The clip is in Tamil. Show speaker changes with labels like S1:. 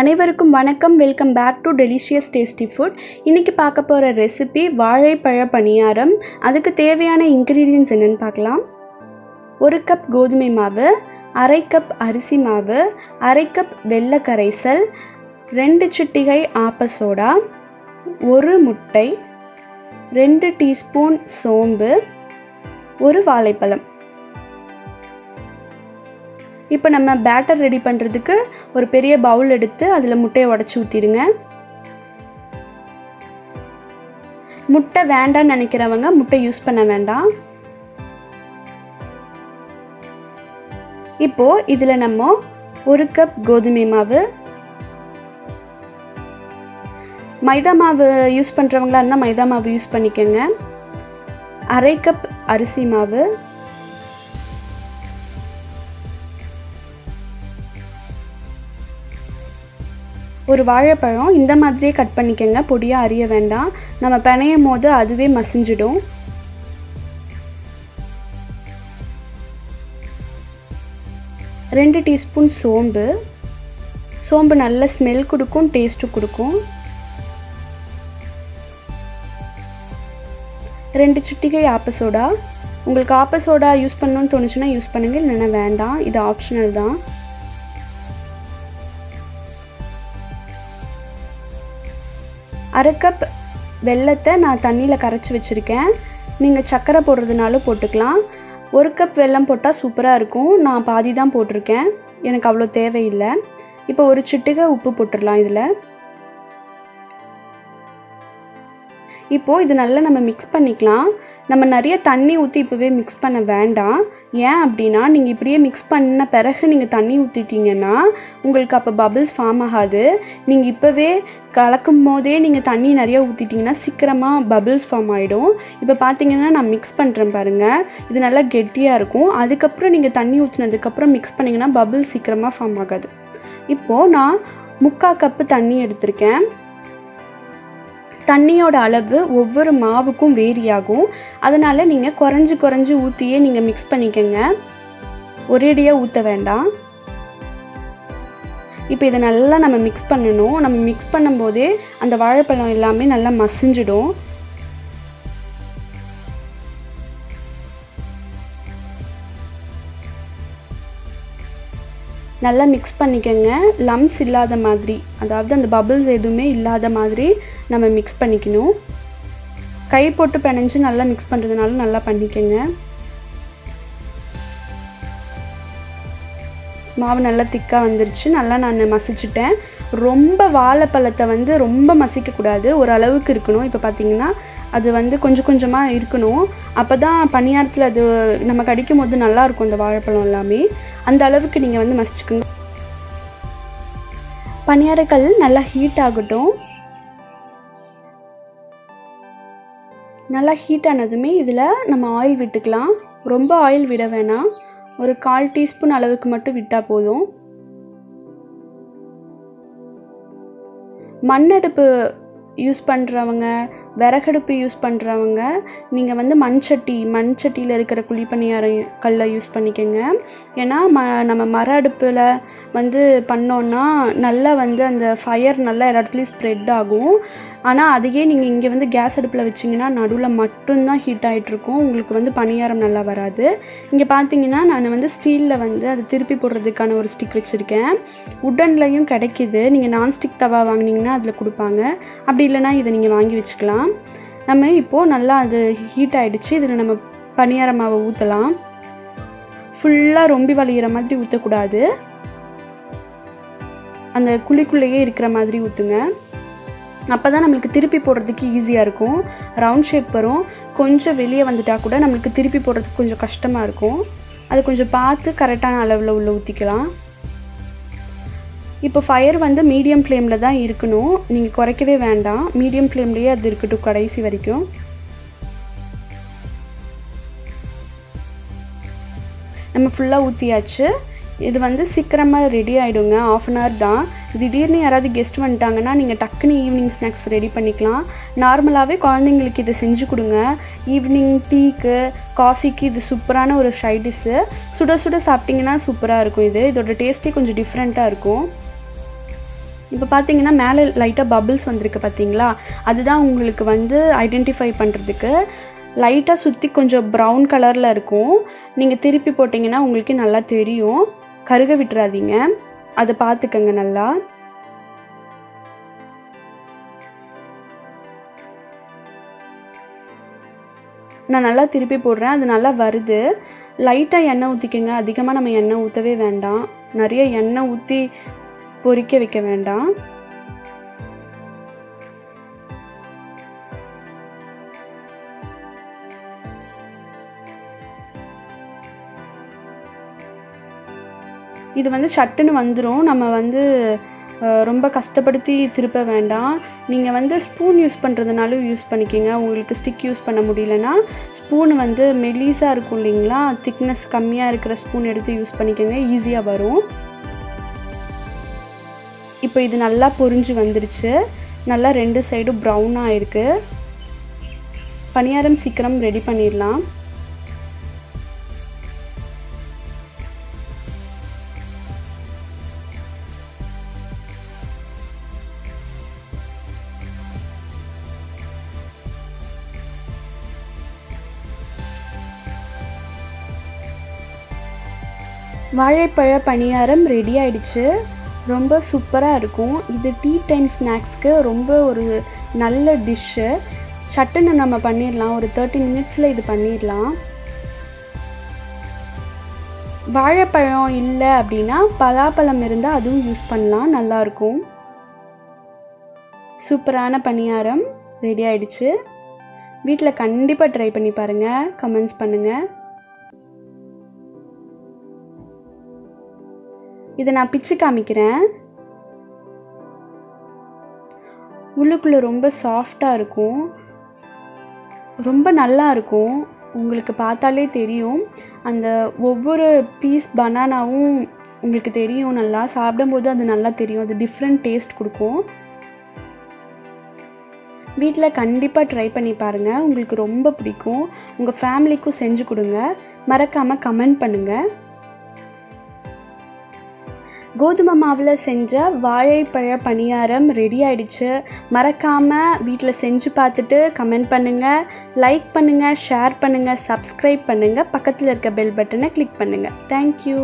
S1: அனைவருக்கும் வணக்கம். Welcome back to delicious tasty food இன்றைக்கி பார்க்க போகிற ரெசிபி வாழைப்பழ பணியாரம். அதுக்கு தேவையான இன்க்ரீடியன்ஸ் என்னென்னு பார்க்கலாம். ஒரு கப் கோதுமை மாவு அரை கப் அரிசி மாவு அரை கப் வெள்ளை கரைசல் ரெண்டு சிட்டிகை ஆப்ப சோடா ஒரு முட்டை ரெண்டு டீஸ்பூன் சோம்பு ஒரு வாழைப்பழம். இப்போ நம்ம பேட்டர் ரெடி பண்ணுறதுக்கு ஒரு பெரிய பவுல் எடுத்து அதில் முட்டையை உடச்சி ஊற்றிடுங்க முட்டை வேண்டாம் நினைக்கிறவங்க முட்டை யூஸ் பண்ண வேண்டாம். இப்போது இதில் நம்ம ஒரு கப் கோதுமை மாவு மைதா மாவு யூஸ் பண்ணுறவங்களா இருந்தால் மைதா மாவு யூஸ் பண்ணிக்கோங்க. அரை கப் அரிசி மாவு ஒரு வாழைப்பழம். இந்த மாதிரியே கட் பண்ணிக்கோங்க. பொடியாக அறிய வேண்டாம். நம்ம பிணையும் போது அதுவே மசிஞ்சிடும். ரெண்டு டீஸ்பூன் சோம்பு. சோம்பு நல்ல ஸ்மெல் கொடுக்கும் டேஸ்ட்டு கொடுக்கும். ரெண்டு சிட்டிகை ஆப்பசோடா உங்களுக்கு ஆப்பசோடா யூஸ் பண்ணணும்னு தோணுச்சுன்னா யூஸ் பண்ணுங்கள் இல்லைன்னா வேண்டாம். இது ஆப்ஷனல் தான். அரை கப் வெள்ளத்தை நான் தண்ணியில் கரைச்சி வச்சுருக்கேன். நீங்கள் சர்க்கரை போடுறதுனாலும் போட்டுக்கலாம். ஒரு கப் வெல்லம் போட்டால் சூப்பராக இருக்கும். நான் பாதி தான் போட்டிருக்கேன். எனக்கு அவ்வளோ தேவையில்லை. இப்போ ஒரு சிட்டுக உப்பு போட்டுடலாம் இதில். இப்போது இது நல்லா நம்ம மிக்ஸ் பண்ணிக்கலாம். நம்ம நிறைய தண்ணி ஊற்றி இப்போவே மிக்ஸ் பண்ண வேண்டாம். ஏன் அப்படின்னா நீங்கள் இப்படியே மிக்ஸ் பண்ண பிறகு நீங்கள் தண்ணி ஊற்றிட்டீங்கன்னா உங்களுக்கு அப்போ பபிள்ஸ் ஃபார்ம் ஆகாது. நீங்கள் இப்போவே கலக்கும் போதே நீங்கள் தண்ணி நிறைய ஊற்றிட்டிங்கன்னா சீக்கிரமாக பபிள்ஸ் ஃபார்ம் ஆகிடும் இப்போ பார்த்தீங்கன்னா நான் மிக்ஸ் பண்ணுறேன் பாருங்கள் இது நல்லா கெட்டியாக இருக்கும். அதுக்கப்புறம் நீங்கள் தண்ணி ஊற்றினதுக்கப்புறம் மிக்ஸ் பண்ணிங்கன்னா பபிள்ஸ் சீக்கிரமாக ஃபார்ம் ஆகாது. இப்போது நான் முக்கால் கப்பு தண்ணி எடுத்திருக்கேன். தண்ணியோட அளவு ஒவ்வொரு மாவுக்கும் வேரி ஆகும் அதனால் நீங்கள் குறைஞ்சி குறைஞ்சி ஊற்றியே நீங்கள் மிக்ஸ் பண்ணிக்கோங்க. ஒரேடியாக ஊற்ற வேண்டாம். இப்போ இதை நல்லா நம்ம மிக்ஸ் பண்ணணும். நம்ம மிக்ஸ் பண்ணும்போதே அந்த வாழைப்பழம் எல்லாமே நல்லா மசிஞ்சிடும். நல்லா மிக்ஸ் பண்ணிக்கோங்க. லம்ஸ் இல்லாத மாதிரி அதாவது அந்த பபிள்ஸ் எதுவுமே இல்லாத மாதிரி நம்ம மிக்ஸ் பண்ணிக்கணும். கை போட்டு பிணைஞ்சு நல்லா மிக்ஸ் பண்ணுறதுனால நல்லா பண்ணிக்கோங்க. மாவு நல்லா திக்காக வந்துருச்சு. நல்லா நான் மசிச்சுட்டேன். ரொம்ப வாழைப்பழத்தை வந்து ரொம்ப மசிக்கக்கூடாது. ஒரு அளவுக்கு இருக்கணும். இப்போ பார்த்தீங்கன்னா அது வந்து கொஞ்சம் கொஞ்சமாக இருக்கணும். அப்போ தான் பணியாரத்தில் அது நம்ம கடிக்கும் போது நல்லாயிருக்கும் இந்த வாழைப்பழம் எல்லாமே. அந்த அளவுக்கு நீங்கள் வந்து மசிச்சுக்கோங்க. பணியாரக்கல் நல்லா ஹீட் ஆகட்டும். நல்லா ஹீட் ஆனதுமே இதில் நம்ம ஆயில் விட்டுக்கலாம். ரொம்ப ஆயில் விட வேணாம். ஒரு கால் டீஸ்பூன் அளவுக்கு மட்டும் விட்டால் போதும். மண்ணடுப்பு யூஸ் பண்ணுறவங்க விறகடுப்பு யூஸ் பண்ணுறவங்க நீங்கள் வந்து மண் சட்டி மண் சட்டியில் இருக்கிற குழிப்பணியாரம் கல்லை யூஸ் பண்ணிக்கோங்க. ஏன்னா ம நம்ம மர அடுப்பில் வந்து பண்ணோன்னா நல்லா வந்து அந்த ஃபயர் நல்லா எல்லா இடத்துலையும் ஸ்ப்ரெட் ஆகும். ஆனால் அதையே நீங்கள் இங்கே வந்து கேஸ் அடுப்பில் வச்சிங்கன்னா நடுவில் மட்டும்தான் ஹீட் ஆகிட்ருக்கும் உங்களுக்கு வந்து பணியாரம் நல்லா வராது. இங்கே பார்த்தீங்கன்னா நான் வந்து ஸ்டீலில் வந்து அது திருப்பி போடுறதுக்கான ஒரு ஸ்டிக் வச்சுருக்கேன். உடன்லையும் கிடைக்கிது. நீங்கள் நான்ஸ்டிக் தவா வாங்கினீங்கன்னா அதில் கொடுப்பாங்க. அப்படி இல்லைனா இதை நீங்கள் வாங்கி வச்சுக்கலாம். நம்ம இப்போது நல்லா அது ஹீட் ஆகிடுச்சு இதில் நம்ம பனியார மாவை ஊற்றலாம் ஃபுல்லாக ரொம்பி வலிகிற மாதிரி ஊற்றக்கூடாது அந்த குழிக்குள்ளேயே இருக்கிற மாதிரி ஊற்றுங்க அப்போ தான் நம்மளுக்கு திருப்பி போடுறதுக்கு ஈஸியாக இருக்கும். ரவுண்ட் ஷேப் வரும். கொஞ்சம் வெளியே வந்துட்டால் கூட நம்மளுக்கு திருப்பி போடுறதுக்கு கொஞ்சம் கஷ்டமாக இருக்கும். அது கொஞ்சம் பார்த்து கரெக்டான அளவில் உள்ள ஊற்றிக்கலாம் இப்போ ஃபயர் வந்து மீடியம் ஃப்ளேமில் தான் இருக்கணும். நீங்கள் குறைக்கவே வேண்டாம். மீடியம் ஃப்ளேம்லேயே அது இருக்கட்டும் கடைசி வரைக்கும். நம்ம ஃபுல்லாக ஊற்றியாச்சு இது வந்து சீக்கிரமாக ரெடி ஆகிடுங்க ஆஃப் அன் ஹவர் தான். திடீர்னு யாராவது கெஸ்ட் வந்துட்டாங்கன்னா நீங்கள் டக்குன்னு ஈவினிங் ஸ்நாக்ஸ் ரெடி பண்ணிக்கலாம். நார்மலாகவே குழந்தைங்களுக்கு இதை செஞ்சு கொடுங்க. ஈவினிங் டீக்கு காஃபிக்கு இது சூப்பரான ஒரு ஷைடிஷ்ஷு சுட சுட சாப்பிட்டிங்கன்னா சூப்பராக இருக்கும் இது. இதோட டேஸ்ட்டே கொஞ்சம் டிஃப்ரெண்ட்டாக இருக்கும். இப்போ பார்த்தீங்கன்னா மேலே லைட்டாக பபிள்ஸ் வந்திருக்கு பார்த்தீங்களா அதுதான் உங்களுக்கு வந்து ஐடென்டிஃபை பண்ணுறதுக்கு லைட்டாக சுற்றி கொஞ்சம் ப்ரௌன் கலரில் இருக்கும். நீங்கள் திருப்பி போட்டிங்கன்னா உங்களுக்கு நல்லா தெரியும். கருக விட்டுறாதீங்க. அதை பார்த்துக்கங்க நல்லா. நான் நல்லா திருப்பி போடுறேன். அது நல்லா வருது. லைட்டாக எண்ணெய் ஊற்றிக்கங்க அதிகமாக நம்ம எண்ணெய் ஊற்றவே வேண்டாம். நிறைய எண்ணெய் ஊற்றி பொறிக்க வைக்க வேண்டாம். இது வந்து சட்டுன்னு வந்துடும் நம்ம வந்து ரொம்ப கஷ்டப்படுத்தி திருப்ப வேண்டாம். நீங்கள் வந்து ஸ்பூன் யூஸ் பண்ணுறதுனாலும் யூஸ் பண்ணிக்கோங்க. உங்களுக்கு ஸ்டிக் யூஸ் பண்ண முடியலன்னா ஸ்பூன் வந்து மெலிசாக இருக்கும் இல்லைங்களா? திக்னஸ் கம்மியாக இருக்கிற ஸ்பூன் எடுத்து யூஸ் பண்ணிக்கோங்க. ஈஸியாக வரும். இப்போ இது நல்லா பொரிஞ்சு வந்துருச்சு. நல்லா ரெண்டு சைடும் ப்ரௌனாக இருக்குது பணியாரம் சீக்கிரம் ரெடி பண்ணிடலாம். வாழைப்பழ பணியாரம் ரெடி ஆயிடுச்சு. ரொம்ப சூப்பராக இருக்கும். இது டீ டைம் ஸ்நாக்ஸ்க்கு ரொம்ப ஒரு நல்ல டிஷ்ஷு சட்டுன்னு நம்ம பண்ணிடலாம் ஒரு தேர்ட்டி மினிட்ஸில் இது பண்ணிடலாம் வாழைப்பழம் இல்லை அப்படின்னா பலாப்பழம் இருந்தால் அதுவும் யூஸ் பண்ணலாம். நல்லாயிருக்கும் சூப்பரான பணியாரம் ரெடி ஆயிடுச்சு. வீட்டில் கண்டிப்பாக ட்ரை பண்ணி பாருங்கள் கமெண்ட்ஸ் பண்ணுங்கள் இதை நான் பிச்சு காமிக்கிறேன். உள்ளுக்குள்ளே ரொம்ப சாஃப்டாக இருக்கும். ரொம்ப நல்லா இருக்கும். உங்களுக்கு பார்த்தாலே தெரியும். அந்த ஒவ்வொரு பீஸ் பனானாவும் உங்களுக்கு தெரியும். நல்லா சாப்பிடும்போது அது நல்லா தெரியும். அது டிஃப்ரெண்ட் டேஸ்ட் கொடுக்கும். வீட்டில் கண்டிப்பாக ட்ரை பண்ணி பாருங்கள் உங்களுக்கு ரொம்ப பிடிக்கும். உங்கள் ஃபேமிலிக்கும் செஞ்சு கொடுங்க. மறக்காமல் கமெண்ட் பண்ணுங்கள் கோதுமை மாவில் செஞ்ச வாழைப்பழ பணியாரம் ரெடி ஆயிடுச்சு. மறக்காமல் வீட்டில் செஞ்சு பார்த்துட்டு கமெண்ட் பண்ணுங்கள் லைக் பண்ணுங்கள் ஷேர் பண்ணுங்கள் சப்ஸ்கிரைப் பண்ணுங்கள் பக்கத்தில் இருக்க பெல் பட்டனை கிளிக் பண்ணுங்கள் தேங்க்யூ